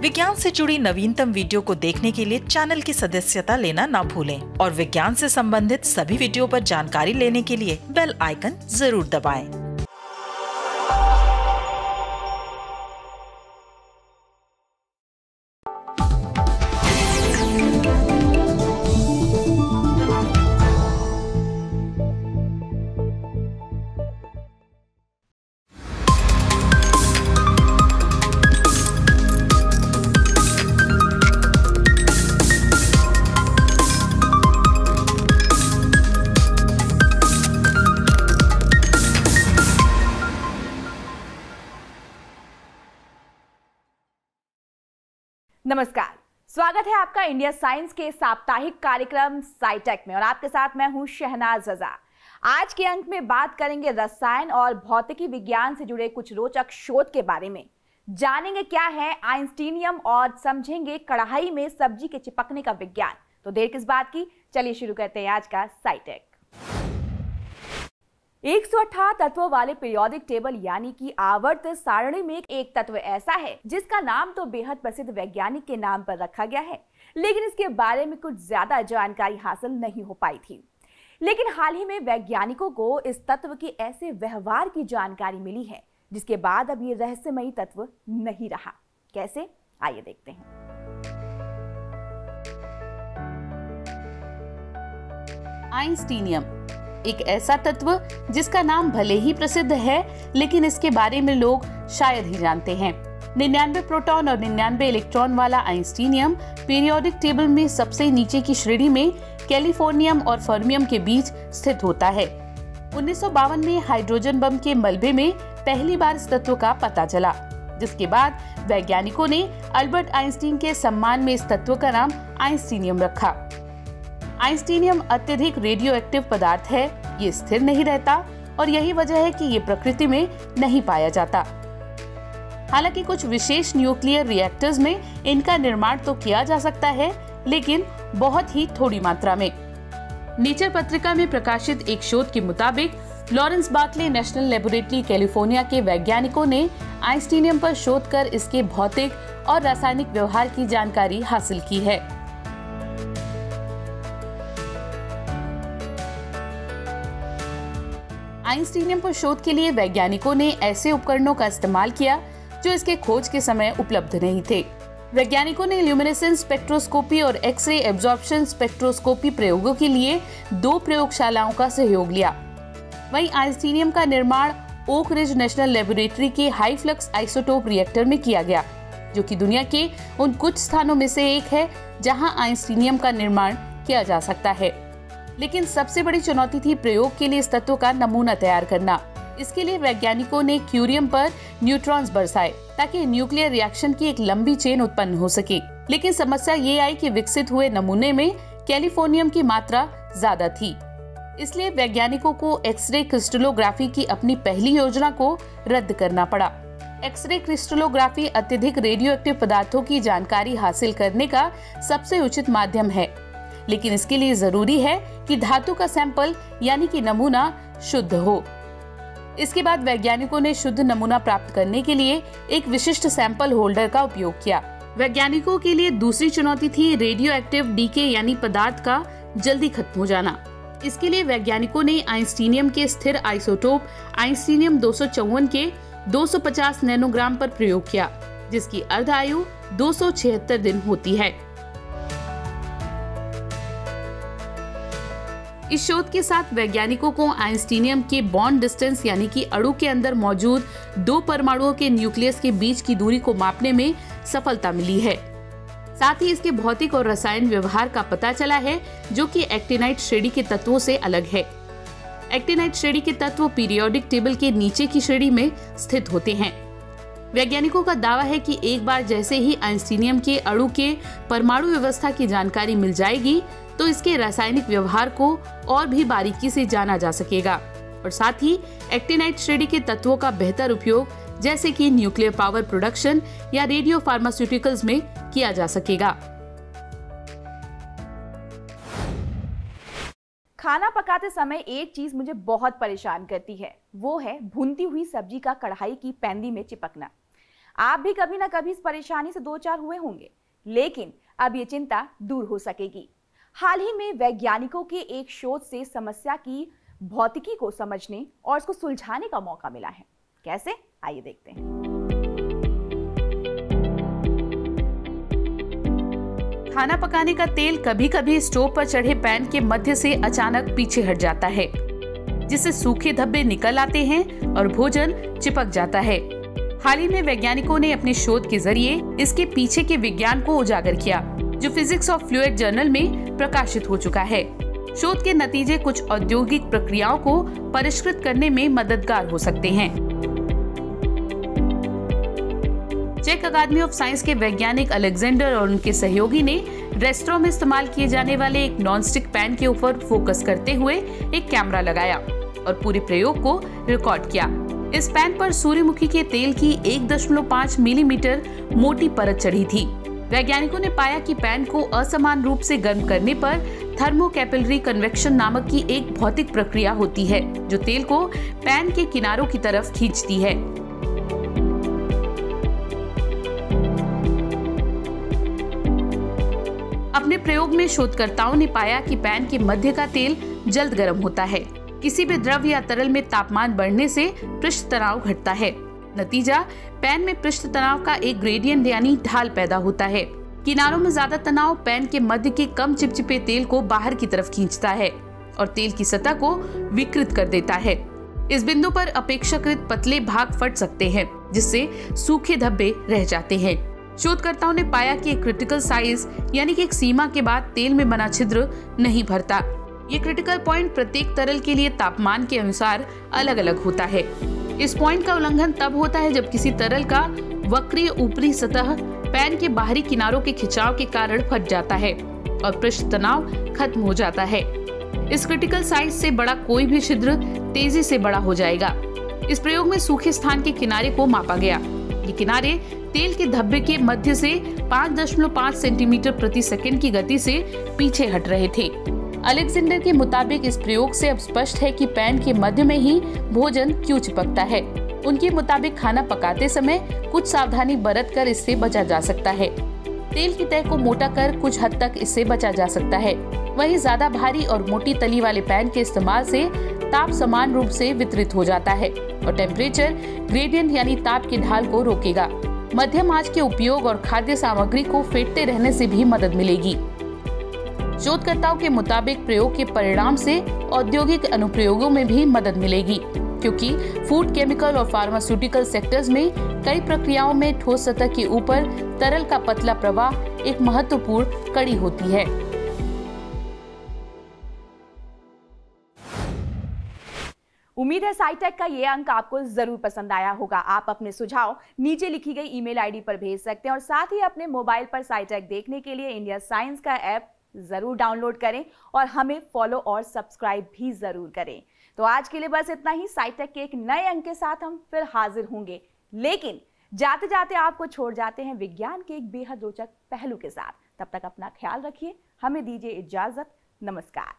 विज्ञान से जुड़ी नवीनतम वीडियो को देखने के लिए चैनल की सदस्यता लेना ना भूलें और विज्ञान से संबंधित सभी वीडियो पर जानकारी लेने के लिए बेल आइकन ज़रूर दबाएँ। नमस्कार। स्वागत है आपका इंडिया साइंस के साप्ताहिक कार्यक्रम साइटेक में और आपके साथ मैं हूँ शहनाज रजा। आज के अंक में बात करेंगे रसायन और भौतिकी विज्ञान से जुड़े कुछ रोचक शोध के बारे में। जानेंगे क्या है आइंस्टीनियम और समझेंगे कढ़ाई में सब्ज़ी के चिपकने का विज्ञान। तो देर किस बात की? चलिए शुरू करते हैं आज का साइटेक। एक सौ अठारह तत्वों वाले पीरियोडिक टेबल यानी कि आवर्त सारणी में एक तत्व ऐसा है, जिसका नाम तो बेहद प्रसिद्ध वैज्ञानिक के नाम पर रखा गया है, लेकिन इसके बारे में कुछ ज़्यादा जानकारी हासिल नहीं हो पाई थी। लेकिन हाल ही में वैज्ञानिकों को इस तत्व के ऐसे व्यवहार की जानकारी मिली है, जिसके बाद अब ये रहस्यमयी तत्व नहीं रहा। कैसे? आइए देखते हैं। आइंस्टीनियम एक ऐसा तत्व जिसका नाम भले ही प्रसिद्ध है, लेकिन इसके बारे में लोग शायद ही जानते हैं। निन्यानवे प्रोटॉन और निन्यानवे इलेक्ट्रॉन वाला आइंस्टीनियम पीरियोडिक टेबल में सबसे नीचे की श्रेणी में कैलिफोर्नियम और फर्मियम के बीच स्थित होता है। उन्नीस सौ बावन में हाइड्रोजन बम के मलबे में पहली बार इस तत्व का पता चला, जिसके बाद वैज्ञानिकों ने अल्बर्ट आइंस्टीन के सम्मान में इस तत्व का नाम आइंस्टीनियम रखा। आइंस्टीनियम अत्यधिक रेडियो एक्टिव पदार्थ है, ये स्थिर नहीं रहता और यही वजह है कि ये प्रकृति में नहीं पाया जाता। हालाँकि कुछ विशेष न्यूक्लियर रिएक्टर्स में इनका निर्माण तो किया जा सकता है, लेकिन बहुत ही थोड़ी मात्रा में। नेचर पत्रिका में प्रकाशित एक शोध के मुताबिक लॉरेंस बाटले नेशनल लेबोरेटरी कैलिफ़ोर्निया के वैज्ञानिकों ने आइंस्टीनियम पर शोध कर इसके भौतिक और रासायनिक व्यवहार की जानकारी हासिल की है। आइंस्टीनियम पर शोध के लिए वैज्ञानिकों ने ऐसे उपकरणों का इस्तेमाल किया, जो इसके खोज के समय उपलब्ध नहीं थे। वैज्ञानिकों ने ल्यूमिनेसेंस स्पेक्ट्रोस्कोपी और एक्सरे एब्जॉर्प्शन स्पेक्ट्रोस्कोपी प्रयोगों के लिए दो प्रयोगशालाओं का सहयोग लिया। वहीं आइंस्टीनियम का निर्माण ओक रिज नेशनल लेबोरेटरी के हाई फ्लक्स आइसोटोप रिएक्टर में किया गया, जो कि दुनिया के उन कुछ स्थानों में से एक है, जहाँ आइंस्टीनियम का निर्माण किया जा सकता है। लेकिन सबसे बड़ी चुनौती थी प्रयोग के लिए इस तत्व का नमूना तैयार करना। इसके लिए वैज्ञानिकों ने क्यूरियम पर न्यूट्रॉन्स बरसाए, ताकि न्यूक्लियर रिएक्शन की एक लंबी चेन उत्पन्न हो सके। लेकिन समस्या ये आई कि विकसित हुए नमूने में कैलिफोर्नियम की मात्रा ज़्यादा थी। इसलिए वैज्ञानिकों को एक्सरे क्रिस्टलोग्राफी की अपनी पहली योजना को रद्द करना पड़ा। एक्सरे क्रिस्टलोग्राफी अत्यधिक रेडियो एक्टिव पदार्थों की जानकारी हासिल करने का सबसे उचित माध्यम है। लेकिन इसके लिए ज़रूरी है कि धातु का सैंपल, यानी कि नमूना, शुद्ध हो। इसके बाद वैज्ञानिकों ने शुद्ध नमूना प्राप्त करने के लिए एक विशिष्ट सैंपल होल्डर का उपयोग किया। वैज्ञानिकों के लिए दूसरी चुनौती थी रेडियो एक्टिव डीके यानी पदार्थ का जल्दी खत्म हो जाना। इसके लिए वैज्ञानिकों ने आइंस्टीनियम के स्थिर आइसोटोप, आइंस्टीनियम दो सौ चौवन के 250 नैनोग्राम पर प्रयोग किया, जिसकी अर्ध आयु दो सौ छिहत्तर दिन होती है। इस शोध के साथ वैज्ञानिकों को आइंस्टीनियम के बॉन्ड डिस्टेंस यानी कि अणु के अंदर मौजूद दो परमाणुओं के न्यूक्लियस के बीच की दूरी को मापने में सफलता मिली है। साथ ही इसके भौतिक और रसायन व्यवहार का पता चला है, जो कि एक्टिनाइट श्रेणी के तत्वों से अलग है। एक्टिनाइट श्रेणी के तत्व पीरियोडिक टेबल के नीचे की श्रेणी में स्थित होते हैं। वैज्ञानिकों का दावा है कि एक बार जैसे ही आइंस्टीनियम के अणु के परमाणु व्यवस्था की जानकारी मिल जाएगी तो इसके रासायनिक व्यवहार को और भी बारीकी से जाना जा सकेगा। और साथ ही, एक्टिनाइट श्रेणी के तत्वों का बेहतर उपयोग, जैसे कि न्यूक्लियर पावर प्रोडक्शन या रेडियो फार्मास्यूटिकल्स में किया जा सकेगा। खाना पकाते समय एक चीज़ मुझे बहुत परेशान करती है, वो है भूनती हुई सब्ज़ी का कढ़ाई की पैंदी में चिपकना। आप भी कभी ना कभी इस परेशानी से दो चार हुए होंगे, लेकिन अब ये चिंता दूर हो सकेगी। हाल ही में वैज्ञानिकों के एक शोध से समस्या की भौतिकी को समझने और उसको सुलझाने का मौका मिला है। कैसे? आइए देखते हैं। खाना पकाने का तेल कभी कभी स्टोव पर चढ़े पैन के मध्य से अचानक पीछे हट जाता है, जिससे सूखे धब्बे निकल आते हैं और भोजन चिपक जाता है। हाल ही में वैज्ञानिकों ने अपने शोध के ज़रिए इसके पीछे के विज्ञान को उजागर किया, जो फिजिक्स ऑफ़ फ्लूड जर्नल में प्रकाशित हो चुका है। शोध के नतीजे कुछ औद्योगिक प्रक्रियाओं को परिष्कृत करने में मददगार हो सकते हैं। चेक अकादमी ऑफ़ साइंस के वैज्ञानिक अलेक्जेंडर और उनके सहयोगी ने रेस्टोरों में इस्तेमाल किए जाने वाले एक नॉनस्टिक पैन के ऊपर फोकस करते हुए एक कैमरा लगाया और पूरे प्रयोग को रिकॉर्ड किया। इस पैन पर सूर्यमुखी के तेल की 1.5 मिलीमीटर मोटी परत चढ़ी थी। वैज्ञानिकों ने पाया कि पैन को असमान रूप से गर्म करने पर थर्मोकैपिलरी कन्वेक्शन नामक की एक भौतिक प्रक्रिया होती है, जो तेल को पैन के किनारों की तरफ़ खींचती है। अपने प्रयोग में शोधकर्ताओं ने पाया कि पैन के मध्य का तेल जल्द गर्म होता है। किसी भी द्रव या तरल में तापमान बढ़ने से पृष्ठ तनाव घटता है। नतीजा, पैन में पृष्ठ तनाव का एक ग्रेडियंट यानी ढाल पैदा होता है। किनारों में ज़्यादा तनाव पैन के मध्य के कम चिपचिपे तेल को बाहर की तरफ़ खींचता है और तेल की सतह को विकृत कर देता है। इस बिंदु पर अपेक्षाकृत पतले भाग फट सकते हैं, जिससे सूखे धब्बे रह जाते हैं। शोधकर्ताओं ने पाया कि एक क्रिटिकल साइज़ यानी कि एक सीमा के बाद तेल में बना छिद्र नहीं भरता। ये क्रिटिकल पॉइंट प्रत्येक तरल के लिए तापमान के अनुसार अलग अलग होता है। इस पॉइंट का उल्लंघन तब होता है जब किसी तरल का वक्रीय ऊपरी सतह पैन के बाहरी किनारों के खिंचाव के कारण फट जाता है और पृष्ठ तनाव खत्म हो जाता है। इस क्रिटिकल साइज़ से बड़ा कोई भी छिद्र तेज़ी से बड़ा हो जाएगा। इस प्रयोग में सूखे स्थान के किनारे को मापा गया। ये किनारे तेल के धब्बे के मध्य से 5.5 सेंटीमीटर प्रति सेकंड की गति से पीछे हट रहे थे। अलेक्जेंडर के मुताबिक इस प्रयोग से अब स्पष्ट है कि पैन के मध्य में ही भोजन क्यों चिपकता है। उनके मुताबिक खाना पकाते समय कुछ सावधानी बरत कर इससे बचा जा सकता है। तेल की तय को मोटा कर कुछ हद तक इससे बचा जा सकता है। वहीं ज़्यादा भारी और मोटी तली वाले पैन के इस्तेमाल से ताप समान रूप से वितरित हो जाता है और टेम्परेचर ग्रेडियंट यानी ताप की ढाल को रोकेगा। मध्यम आँच के उपयोग और खाद्य सामग्री को फेंटते रहने से भी मदद मिलेगी। शोधकर्ताओं के मुताबिक प्रयोग के परिणाम से औद्योगिक अनुप्रयोगों में भी मदद मिलेगी, क्योंकि फ़ूड केमिकल और फार्मास्यूटिकल सेक्टर्स में कई प्रक्रियाओं में ठोस सतह के ऊपर तरल का पतला प्रवाह एक महत्वपूर्ण कड़ी होती है। उम्मीद है साइटेक का ये अंक आपको ज़रूर पसंद आया होगा। आप अपने सुझाव नीचे लिखी गई ईमेल आईडी पर भेज सकते हैं और साथ ही अपने मोबाइल पर साइटेक देखने के लिए इंडिया साइंस का ऐप ज़रूर डाउनलोड करें और हमें फॉलो और सब्सक्राइब भी ज़रूर करें। तो आज के लिए बस इतना ही। साइटेक के एक नए अंक के साथ हम फिर हाजिर होंगे। लेकिन जाते जाते आपको छोड़ जाते हैं विज्ञान के एक बेहद रोचक पहलू के साथ। तब तक अपना ख्याल रखिए। हमें दीजिए इजाज़त। नमस्कार।